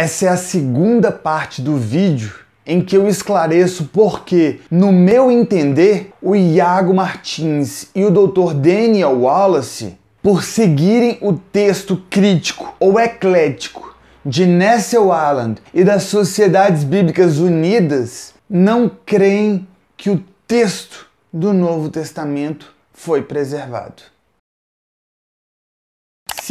Essa é a segunda parte do vídeo em que eu esclareço porque, no meu entender, o Iago Martins e o Dr. Daniel Wallace, por seguirem o texto crítico ou eclético de Nessel Allen e das Sociedades Bíblicas Unidas, não creem que o texto do Novo Testamento foi preservado.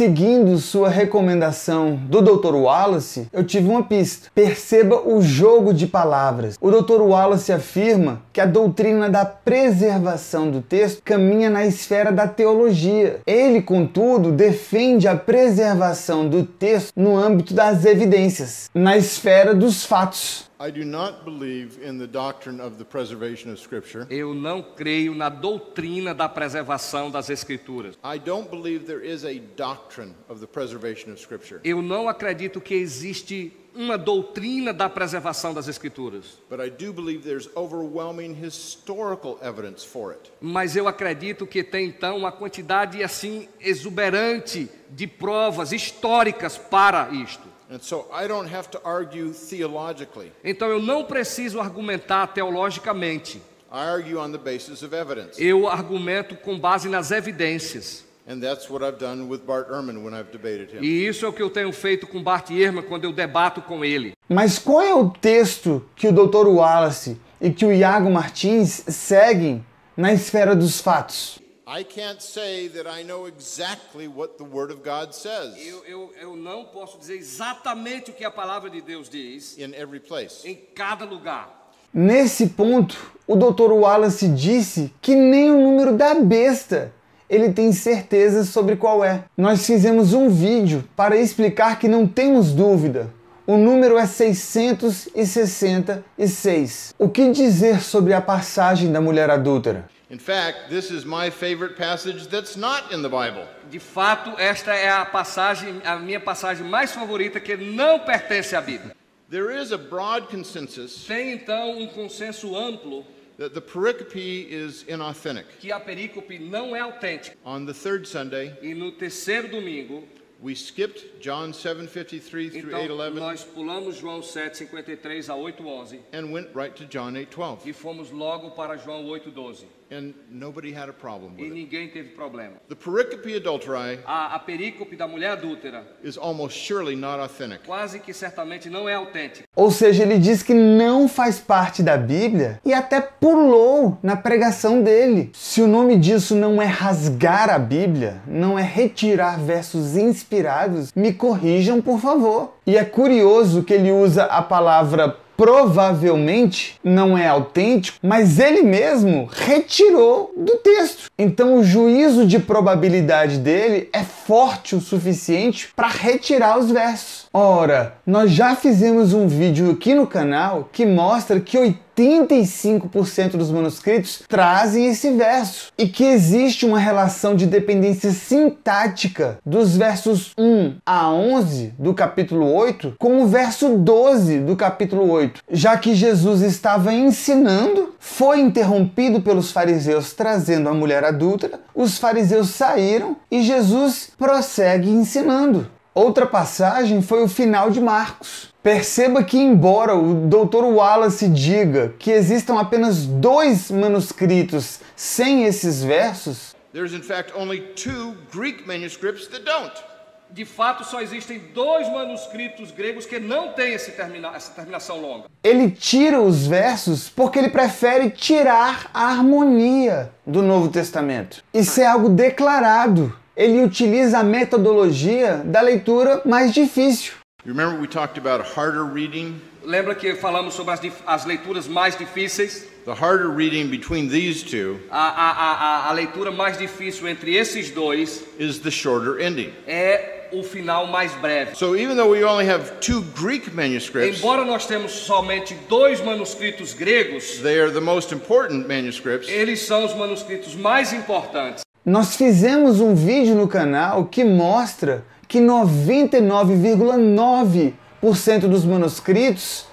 Seguindo sua recomendação do Dr. Wallace, eu tive uma pista. Perceba o jogo de palavras. O Dr. Wallace afirma que a doutrina da preservação do texto caminha na esfera da teologia. Ele, contudo, defende a preservação do texto no âmbito das evidências, na esfera dos fatos. Eu não creio na doutrina da preservação das escrituras. Eu não acredito que existe uma doutrina da preservação das escrituras. Mas eu acredito que tem então uma quantidade assim exuberante de provas históricas para isto. Então eu não preciso argumentar teologicamente. Eu argumento com base nas evidências. E isso é o que eu tenho feito com Bart Ehrman quando eu debato com ele. Mas qual é o texto que o Dr. Wallace e que o Iago Martins seguem na esfera dos fatos? I can't say that I know exactly what the Word of God says. Eu, eu, eu não posso dizer exatamente o que a palavra de Deus diz. In every place. Em cada lugar. Nesse ponto, o Dr. Wallace disse que nem o número da besta ele tem certeza sobre qual é. Nós fizemos um vídeo para explicar que não temos dúvida. O número é 666. O que dizer sobre a passagem da mulher adúltera? In fact, this is my favorite passage that's not in the Bible. De fato, esta é a passagem, a minha passagem mais favorita que não pertence à Bíblia. There is a broad consensus. Tem então um consenso amplo that the pericope is inauthentic. Que a perícope não é autêntica. On the third Sunday, e no terceiro domingo, we skipped John 7:53 through então, 8:11. Nós pulamos João 7:53 a 8:11. And went right to John 8:12. E fomos logo para João 8:12. And nobody had a problem with e ninguém teve problema. The pericope adulterae a, a perícope da mulher adúltera is almost surely not authentic. Quase que certamente não é autêntica. Ou seja, ele diz que não faz parte da Bíblia e até pulou na pregação dele. Se o nome disso não é rasgar a Bíblia, não é retirar versos inspirados, me corrijam, por favor. E é curioso que ele usa a palavra provavelmente não é autêntico, mas ele mesmo retirou do texto. Então o juízo de probabilidade dele é forte o suficiente para retirar os versos. Ora, nós já fizemos um vídeo aqui no canal que mostra que 85% dos manuscritos trazem esse verso e que existe uma relação de dependência sintática dos versos 1 a 11 do capítulo 8 com o verso 12 do capítulo 8, já que Jesus estava ensinando, foi interrompido pelos fariseus trazendo a mulher adúltera, os fariseus saíram e Jesus prossegue ensinando. Outra passagem foi o final de Marcos. Perceba que, embora o Dr. Wallace diga que existam apenas dois manuscritos sem esses versos, There's in fact only two Greek manuscripts that don't. De fato, só existem dois manuscritos gregos que não têm esse termina essa terminação longa. Ele tira os versos porque ele prefere tirar a harmonia do Novo Testamento. Isso é algo declarado. Ele utiliza a metodologia da leitura mais difícil. You remember we talked about harder reading? Lembra que falamos sobre as, as leituras mais difíceis? The harder reading between these two a, a, a, a leitura mais difícil entre esses dois is the shorter ending. É o final mais breve. So even though we only have two Greek manuscripts, embora nós temos somente dois manuscritos gregos, they are the most important manuscripts. Eles são os manuscritos mais importantes. Nós fizemos um vídeo no canal que mostra que 99,9% dos manuscritos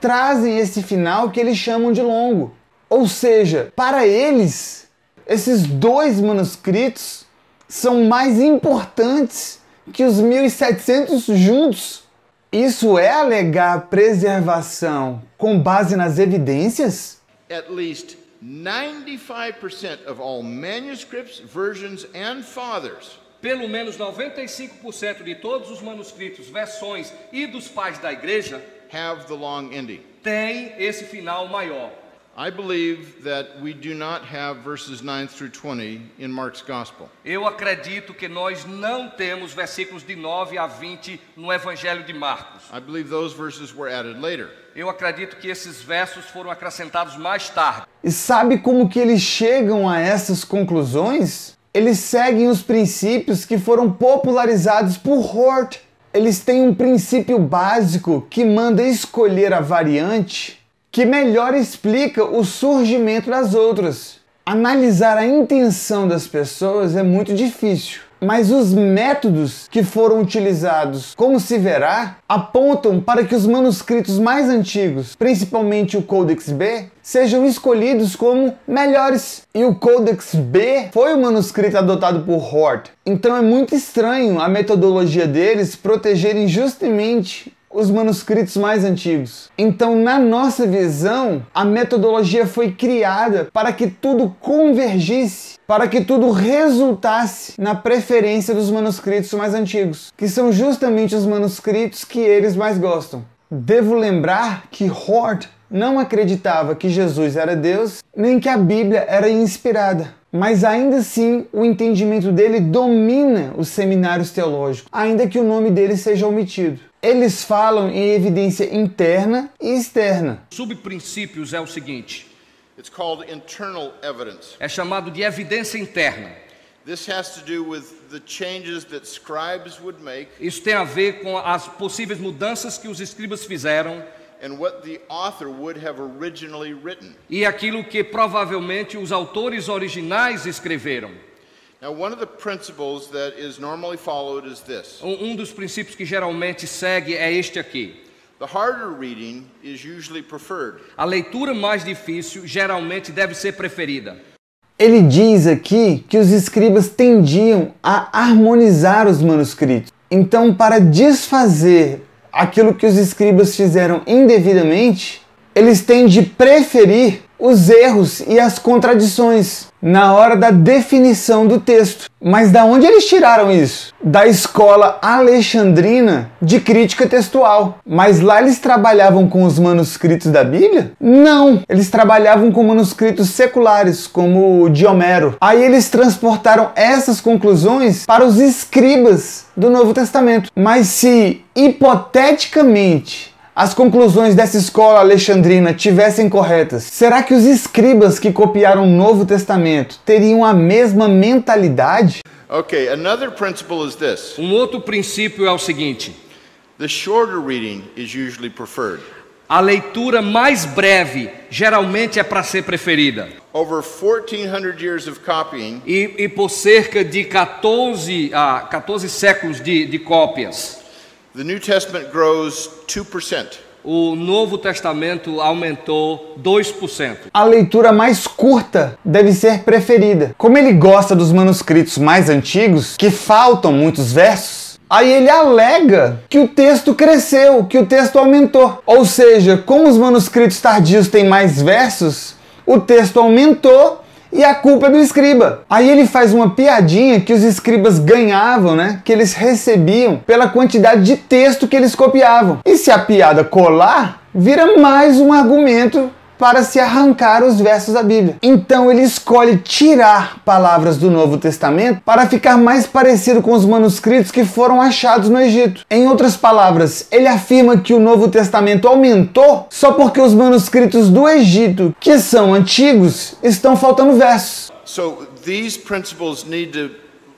trazem esse final que eles chamam de longo. Ou seja, para eles, esses dois manuscritos são mais importantes que os 1700 juntos. Isso é alegar preservação com base nas evidências? At least 95% of all manuscripts, versions and fathers Pelo menos 95% de todos os manuscritos, versões e dos pais da igreja have the long ending. têm esse final maior. I believe that we do not have verses 9 through 20 in Mark's gospel. Eu acredito que nós não temos versículos de 9 a 20 no Evangelho de Marcos. I believe those verses were added later. Eu acredito que esses versos foram acrescentados mais tarde. E sabe como que eles chegam a essas conclusões? Eles seguem os princípios que foram popularizados por Hort. Eles têm um princípio básico que manda escolher a variante que melhor explica o surgimento das outras. Analisar a intenção das pessoas é muito difícil, mas os métodos que foram utilizados, como se verá, apontam para que os manuscritos mais antigos, principalmente o Codex B, sejam escolhidos como melhores. E o Codex B foi o manuscrito adotado por Hort. Então é muito estranho a metodologia deles protegerem justamente os manuscritos mais antigos. Então, na nossa visão, a metodologia foi criada para que tudo convergisse, para que tudo resultasse na preferência dos manuscritos mais antigos, que são justamente os manuscritos que eles mais gostam. Devo lembrar que Hort não acreditava que Jesus era Deus, nem que a Bíblia era inspirada. Mas ainda assim, o entendimento dele domina os seminários teológicos, ainda que o nome dele seja omitido. Eles falam em evidência interna e externa. Subprincípios é o seguinte: It's called internal evidence. é chamado de evidência interna. This has to do with the changes that scribes would make Isso tem a ver com as possíveis mudanças que os escribas fizeram and what the author would have originally written. e aquilo que provavelmente os autores originais escreveram. Um, um dos princípios que geralmente segue é este aqui. the harder reading is usually preferred. A leitura mais difícil geralmente deve ser preferida. Ele diz aqui que os escribas tendiam a harmonizar os manuscritos. Então, para desfazer aquilo que os escribas fizeram indevidamente, eles têm de preferir os erros e as contradições na hora da definição do texto. Mas da onde eles tiraram isso? Da escola alexandrina de crítica textual. Mas lá eles trabalhavam com os manuscritos da Bíblia? Não, eles trabalhavam com manuscritos seculares, como o de Homero. Aí eles transportaram essas conclusões para os escribas do Novo Testamento. Mas se hipoteticamente as conclusões dessa escola alexandrina tivessem corretas, será que os escribas que copiaram o Novo Testamento teriam a mesma mentalidade? Okay, another principle is this Um outro princípio é o seguinte: the shorter reading is usually preferred. a leitura mais breve geralmente é para ser preferida. Over 1400 years of copying, E, e por cerca de 14, ah, 14 séculos de, de cópias, the New Testament grows 2%. o Novo Testamento aumentou 2%. A leitura mais curta deve ser preferida. Como ele gosta dos manuscritos mais antigos, que faltam muitos versos, Aí ele alega que o texto cresceu, que o texto aumentou. Ou seja, como os manuscritos tardios têm mais versos, o texto aumentou e a culpa é do escriba. Aí ele faz uma piadinha que os escribas ganhavam, né? Que eles recebiam pela quantidade de texto que eles copiavam. E se a piada colar, vira mais um argumento para se arrancar os versos da Bíblia. Então ele escolhe tirar palavras do Novo Testamento para ficar mais parecido com os manuscritos que foram achados no Egito. Em outras palavras, ele afirma que o Novo Testamento aumentou só porque os manuscritos do Egito, que são antigos, estão faltando versos. So these principles need to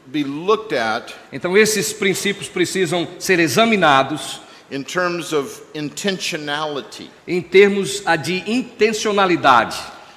be looked at Então esses princípios precisam ser examinados in terms of intentionality. em termos ah, de intencionalidade.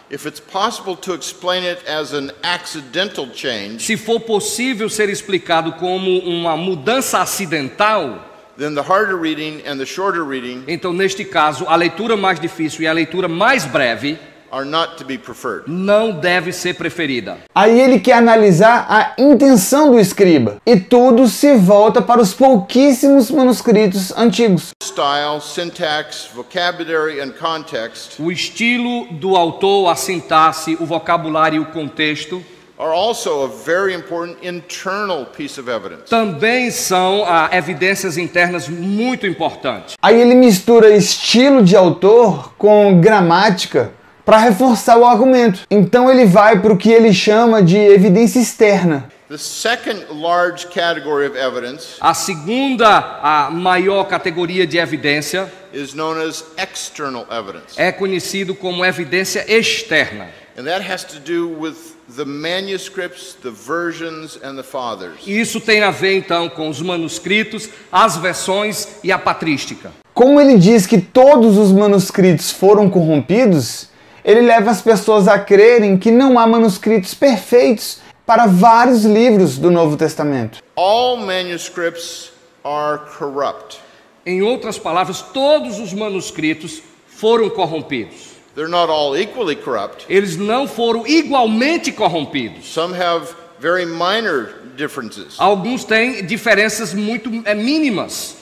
If it's possible to explain it as an accidental change, Se for possível ser explicado como uma mudança acidental, then the harder reading and the shorter reading então neste caso a leitura mais difícil e a leitura mais breve are not to be preferred. não deve ser preferida. Aí ele quer analisar a intenção do escriba. E tudo se volta para os pouquíssimos manuscritos antigos. Style, syntax, vocabulary, and context O estilo do autor, a sintaxe, o vocabulário e o contexto are also a very important internal piece of evidence. também são ah, evidências internas muito importantes. Aí ele mistura estilo de autor com gramática para reforçar o argumento. Então ele vai para o que ele chama de evidência externa. The second large category of evidence A segunda, a maior categoria de evidência is known as external evidence. é conhecido como evidência externa. And that has to do with the manuscripts, the versions, and the fathers. Isso tem a ver então com os manuscritos, as versões e a patrística. Como ele diz que todos os manuscritos foram corrompidos, ele leva as pessoas a crerem que não há manuscritos perfeitos para vários livros do Novo Testamento. All manuscripts are corrupt. Em outras palavras, todos os manuscritos foram corrompidos. They're not all equally corrupt. Eles não foram igualmente corrompidos. Some have very minor differences. Alguns têm diferenças muito é, mínimas.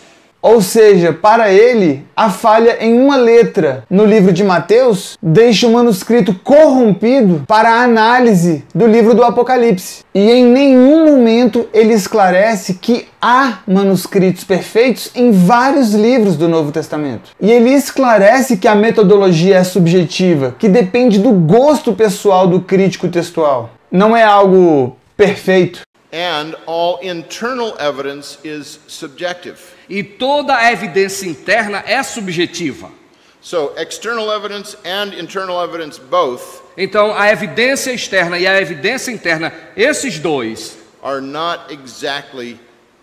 Ou seja, para ele, a falha em uma letra no livro de Mateus deixa o manuscrito corrompido para a análise do livro do Apocalipse. E em nenhum momento ele esclarece que há manuscritos perfeitos em vários livros do Novo Testamento. E ele esclarece que a metodologia é subjetiva, que depende do gosto pessoal do crítico textual. Não é algo perfeito. And all internal evidence is subjective. E toda a evidência interna é subjetiva. So, external evidence and internal evidence both Então, a evidência externa e a evidência interna, esses dois, are not exactly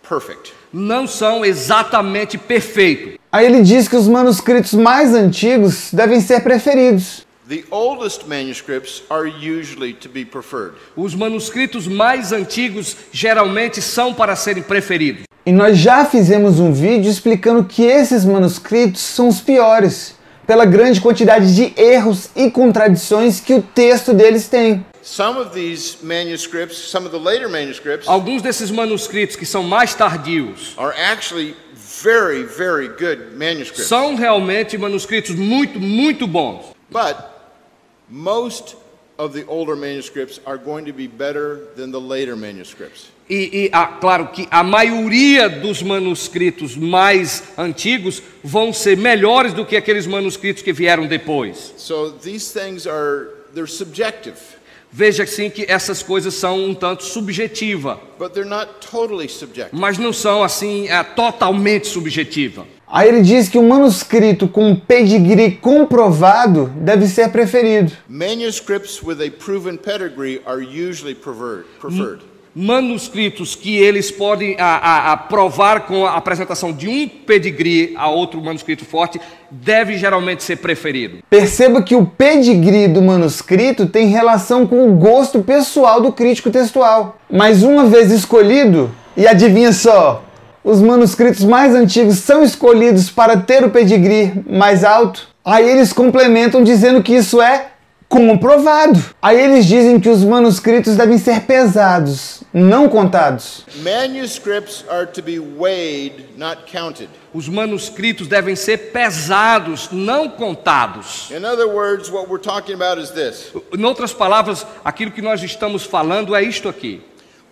perfect. não são exatamente perfeitos. Aí ele diz que os manuscritos mais antigos devem ser preferidos. The oldest manuscripts are usually to be preferred. Os manuscritos mais antigos geralmente são para serem preferidos. E nós já fizemos um vídeo explicando que esses manuscritos são os piores, pela grande quantidade de erros e contradições que o texto deles tem. Some of these manuscripts, some of the later manuscripts, Alguns desses manuscritos que são mais tardios are actually very, very good manuscripts. são realmente manuscritos muito, muito bons. But most of the older manuscripts are going to be better than the later manuscripts. E, e ah, claro que a maioria dos manuscritos mais antigos vão ser melhores do que aqueles manuscritos que vieram depois. So these things are they're subjective, Veja assim que essas coisas são um tanto subjetiva, but they're not totally subjective. mas não são assim ah, totalmente subjetiva. Aí ele diz que um manuscrito com pedigree comprovado deve ser preferido. Manuscripts with a proven pedigree are usually preferred. preferred. Manuscritos que eles podem ah, ah, ah, provar com a apresentação de um pedigree a outro manuscrito forte deve geralmente ser preferido. Perceba que o pedigree do manuscrito tem relação com o gosto pessoal do crítico textual. Mas uma vez escolhido, e adivinha só, os manuscritos mais antigos são escolhidos para ter o pedigree mais alto, aí eles complementam dizendo que isso é comprovado. Aí eles dizem que os manuscritos devem ser pesados, não contados. Manuscripts are to be weighed, not counted. Os manuscritos devem ser pesados, não contados. In other words, what we're talking about is this. Em outras palavras, aquilo que nós estamos falando é isto aqui.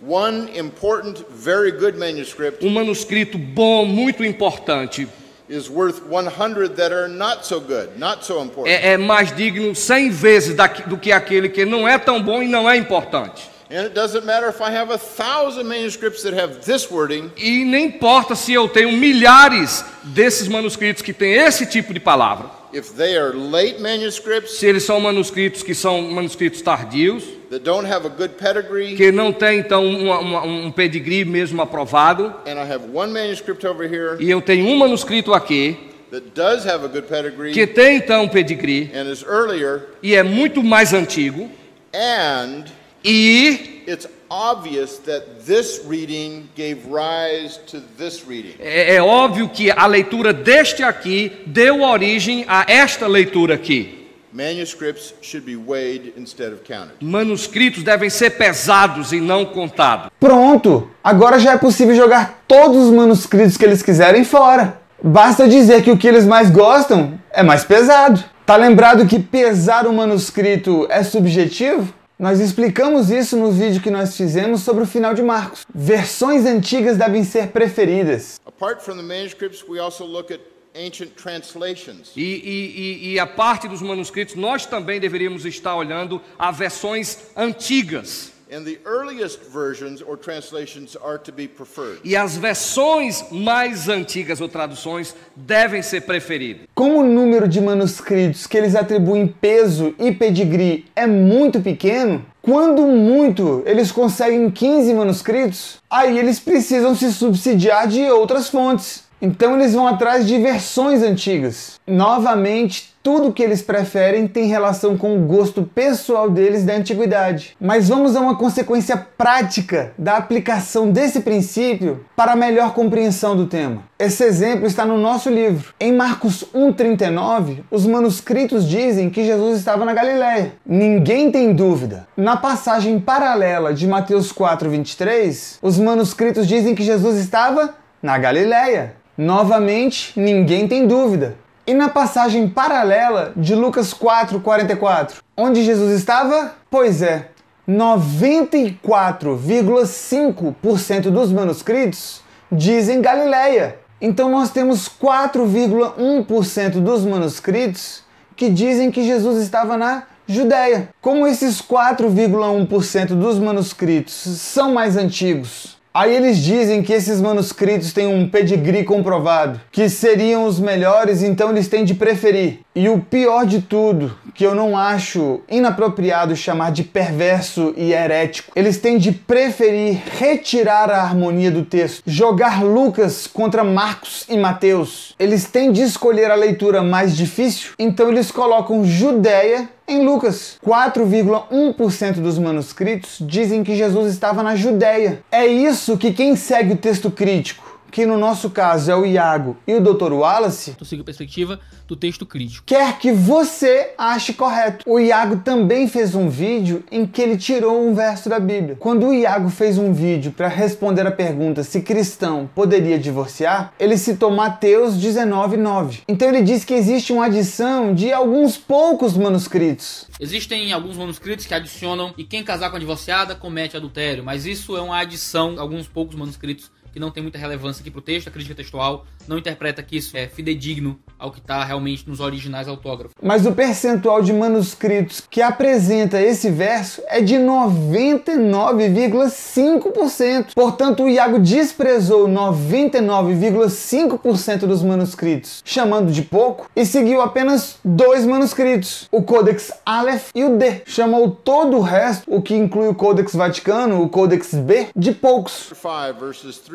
One important, very good manuscript Um manuscrito bom, muito importante, is worth 100 that are not so good, not so important. é, mais digno 100 vezes do que aquele que não é tão bom e não é importante. And it doesn't matter if I have a thousand manuscripts that have this wording, E nem importa se eu tenho milhares desses manuscritos que têm esse tipo de palavra. if they are late manuscripts Se eles são manuscritos que são manuscritos tardios, that don't have a good pedigree, que não tem então uma- uma- um pedigree mesmo aprovado, and I have one manuscript over here e eu tenho um manuscrito aqui that does have a good pedigree que tem então um pedigree and is earlier, e é muito mais antigo, and e it's obvious that this reading gave rise to this reading. é, é óbvio que a leitura deste aqui deu origem a esta leitura aqui. Manuscripts should be weighed instead of counted. Manuscritos devem ser pesados e não contados. Pronto! Agora já é possível jogar todos os manuscritos que eles quiserem fora. Basta dizer que o que eles mais gostam é mais pesado. Tá lembrado que pesar o manuscrito é subjetivo? Nós explicamos isso no vídeo que nós fizemos sobre o final de Marcos. Versões antigas devem ser preferidas. Apart from the manuscripts, we also look at ancient translations. E, e, e, e a parte dos manuscritos, nós também deveríamos estar olhando a versões antigas. And the earliest versions or translations are to be preferred. E as versões mais antigas ou traduções devem ser preferidas. Como o número de manuscritos que eles atribuem peso e pedigree é muito pequeno, quando muito eles conseguem 15 manuscritos, aí eles precisam se subsidiar de outras fontes. Então eles vão atrás de versões antigas. Novamente, tudo que eles preferem tem relação com o gosto pessoal deles da antiguidade. Mas vamos a uma consequência prática da aplicação desse princípio para a melhor compreensão do tema. Esse exemplo está no nosso livro. Em Marcos 1:39, os manuscritos dizem que Jesus estava na Galiléia. Ninguém tem dúvida. Na passagem paralela de Mateus 4:23, os manuscritos dizem que Jesus estava na Galiléia. Novamente, ninguém tem dúvida. E na passagem paralela de Lucas 4:44, onde Jesus estava? Pois é, 94,5% dos manuscritos dizem Galileia. Então nós temos 4,1% dos manuscritos que dizem que Jesus estava na Judéia. Como esses 4,1% dos manuscritos são mais antigos Aí eles dizem que esses manuscritos têm um pedigree comprovado, que seriam os melhores, então eles têm de preferir. E o pior de tudo, que eu não acho inapropriado chamar de perverso e herético, eles têm de preferir retirar a harmonia do texto, jogar Lucas contra Marcos e Mateus. Eles têm de escolher a leitura mais difícil, então eles colocam Judéia em Lucas, 4,1% dos manuscritos dizem que Jesus estava na Judéia. É isso que quem segue o texto crítico que no nosso caso é o Iago e o Dr. Wallace, tu siga a perspectiva do texto crítico. Quer que você ache correto. O Iago também fez um vídeo em que ele tirou um verso da Bíblia. Quando o Iago fez um vídeo para responder a pergunta se cristão poderia divorciar, ele citou Mateus 19:9. Então ele diz que existe uma adição de alguns poucos manuscritos. Existem alguns manuscritos que adicionam e quem casar com a divorciada comete adultério, mas isso é uma adição, alguns poucos manuscritos que não tem muita relevância aqui para o texto, a crítica textual não interpreta que isso é fidedigno ao que está realmente nos originais autógrafos. Mas o percentual de manuscritos que apresenta esse verso é de 99,5%. Portanto, o Iago desprezou 99,5% dos manuscritos, chamando de pouco, e seguiu apenas dois manuscritos, o Codex Aleph e o D. Chamou todo o resto, o que inclui o Codex Vaticano, o Codex B, de poucos. 5,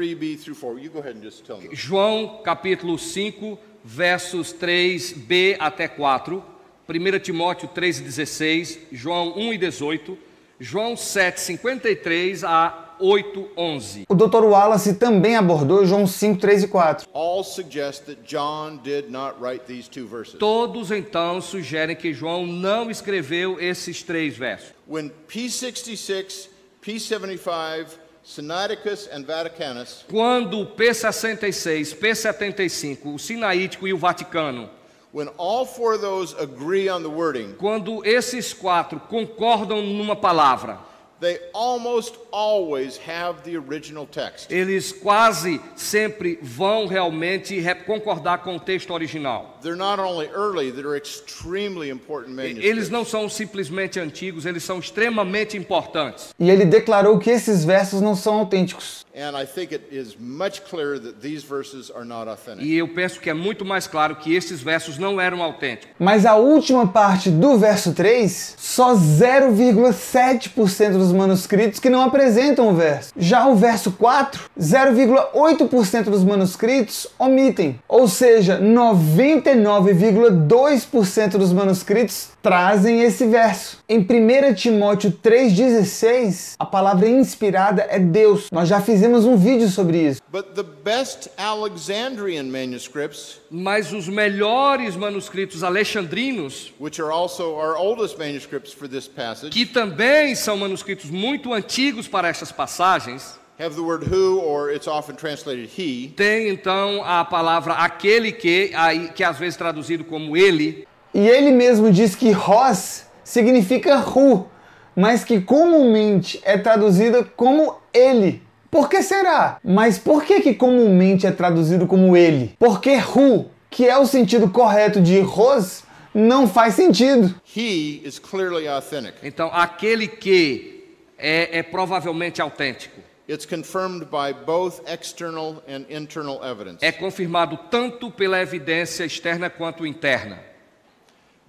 3b through 4. You go ahead and just tell me. João capítulo 5, versos 3b até 4. 1 Timóteo 3,16, João 1 e 18, João 7, 53 a 8, 11. O Dr. Wallace também abordou João 5, 3 e 4. Todos então sugerem que João não escreveu esses três versos. When P66, P75 Sinaiticus and Vaticanus. Quando o P66, P75, o Sinaítico e o Vaticano When all four of those agree on the wording, quando esses quatro concordam numa palavra, they almost always have the original text. Eles quase sempre vão realmente concordar com o texto original. They're not only early, they're extremely important manuscripts. Eles não são simplesmente antigos, eles são extremamente importantes. E ele declarou que esses versos não são autênticos. E eu penso que é muito mais claro que esses versos não eram autênticos. Mas a última parte do verso 3, só 0,7% dos manuscritos que não apresentam o verso. Já o verso 4, 0,8% dos manuscritos omitem. Ou seja, 99 99,2% dos manuscritos trazem esse verso. Em 1 Timóteo 3,16, a palavra inspirada é Deus. Nós já fizemos um vídeo sobre isso. But the best Alexandrian manuscripts, Mas os melhores manuscritos alexandrinos, which are also our oldest manuscripts for this passage, que também são manuscritos muito antigos para estas passagens, have the word who, or it's often translated he, tem então a palavra aquele que, aí, que é às vezes traduzido como ele, E ele mesmo diz que Ros significa Ru, mas que comumente é traduzida como ele. Por que será? Mas por que, que comumente é traduzido como ele? Porque Ru, que é o sentido correto de Ros, não faz sentido. he is clearly authentic. então aquele que é, é provavelmente autêntico. It's confirmed by both external and internal evidence. É confirmado tanto pela evidência externa quanto interna.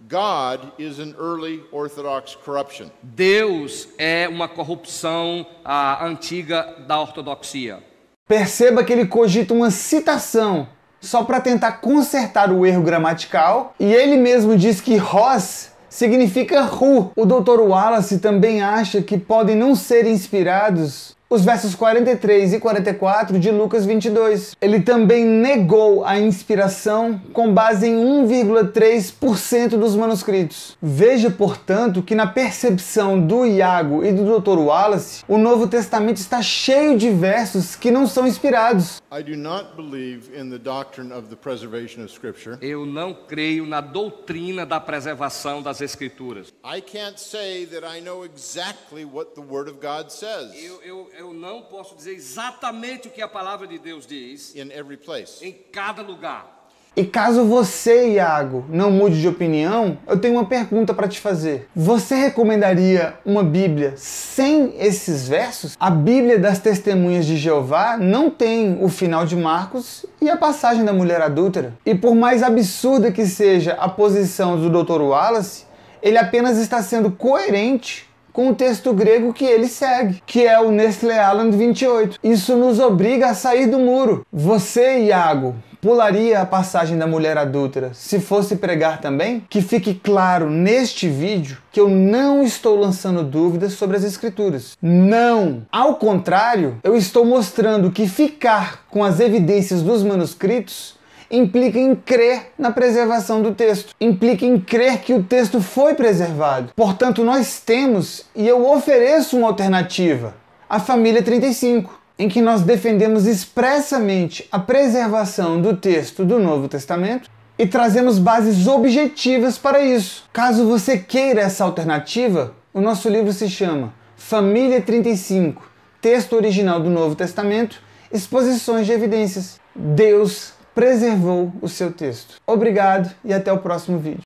God is an early Orthodox corruption. Deus é uma corrupção ah, antiga da ortodoxia. Perceba que ele cogita uma citação só para tentar consertar o erro gramatical, e ele mesmo diz que Ros significa Ru. O Dr. Wallace também acha que podem não ser inspirados os versos 43 e 44 de Lucas 22. Ele também negou a inspiração com base em 1,3% dos manuscritos. Veja, portanto, que na percepção do Iago e do Dr. Wallace, o Novo Testamento está cheio de versos que não são inspirados. I do not believe in the doctrine of the preservation of Scripture. Eu não creio na doutrina da preservação das Escrituras. I can't say that I know exactly what the Word of God says Eu, eu, eu não posso dizer exatamente o que a palavra de Deus diz in every place. em cada lugar. E caso você, Iago, não mude de opinião, eu tenho uma pergunta para te fazer. Você recomendaria uma Bíblia sem esses versos? A Bíblia das Testemunhas de Jeová não tem o final de Marcos e a passagem da mulher adúltera. E por mais absurda que seja a posição do Dr. Wallace, ele apenas está sendo coerente com o texto grego que ele segue, que é o Nestle Aland 28. Isso nos obriga a sair do muro. Você, Iago, pularia a passagem da mulher adúltera se fosse pregar também? Que fique claro neste vídeo que eu não estou lançando dúvidas sobre as escrituras. Não! Ao contrário, eu estou mostrando que ficar com as evidências dos manuscritos implica em crer na preservação do texto, implica em crer que o texto foi preservado. Portanto, nós temos e eu ofereço uma alternativa, a família 35, em que nós defendemos expressamente a preservação do texto do Novo Testamento e trazemos bases objetivas para isso. Caso você queira essa alternativa, o nosso livro se chama Família 35, texto original do Novo Testamento, exposições de evidências. Deus preservou o seu texto. Obrigado e até o próximo vídeo.